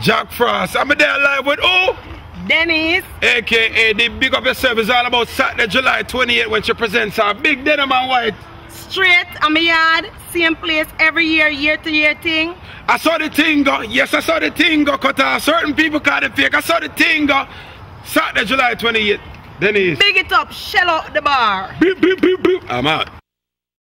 Jack Frost. I'm there live with who? Denise. AKA the Big Up Yourself is all about Saturday, July 28th when she presents our Big Denim and White. Straight on my yard, same place every year, year to year thing. I saw the thing go. Yes, I saw the thing go. Cut off. Uh, certain people call it fake. I saw the thing go. Saturday, July 28. Denise. Big it up, shell out the bar. Beep, beep, beep, beep. I'm out.